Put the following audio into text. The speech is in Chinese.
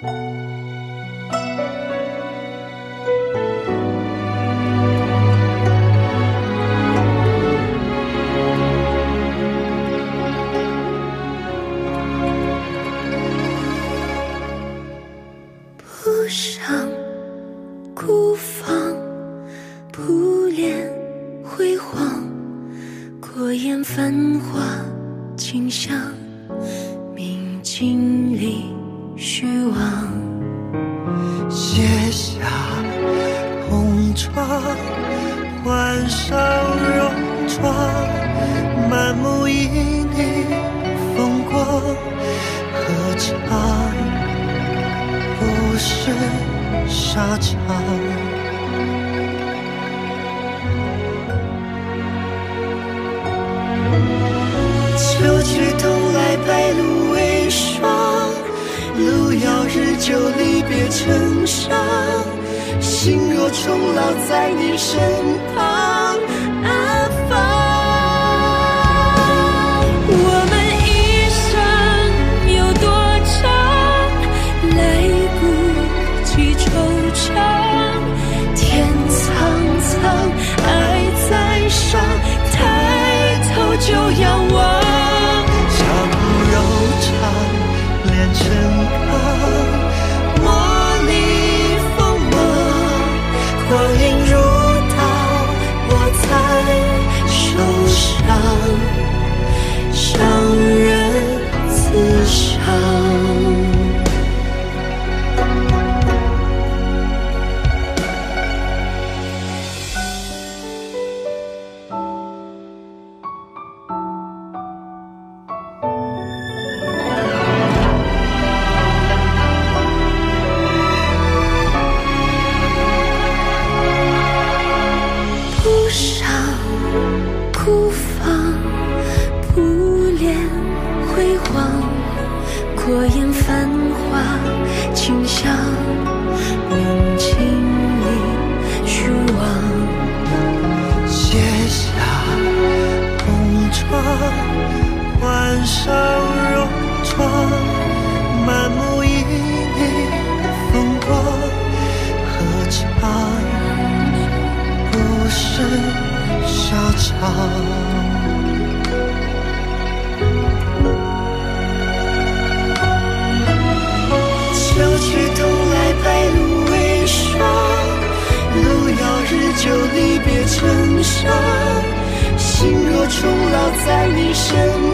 不伤，不放，不恋辉煌，过眼繁华景象，明镜里。虚妄。卸下红妆，换上戎装，满目旖旎风光，何尝不是沙场？秋去冬不要日久，离别成伤。心若终老在你身旁，光阴如辉煌，过眼繁华景象，明镜里虚妄。卸下红妆，换上戎装，满目旖旎风光，何尝不是沙场？就，离别成伤。心若终老在你身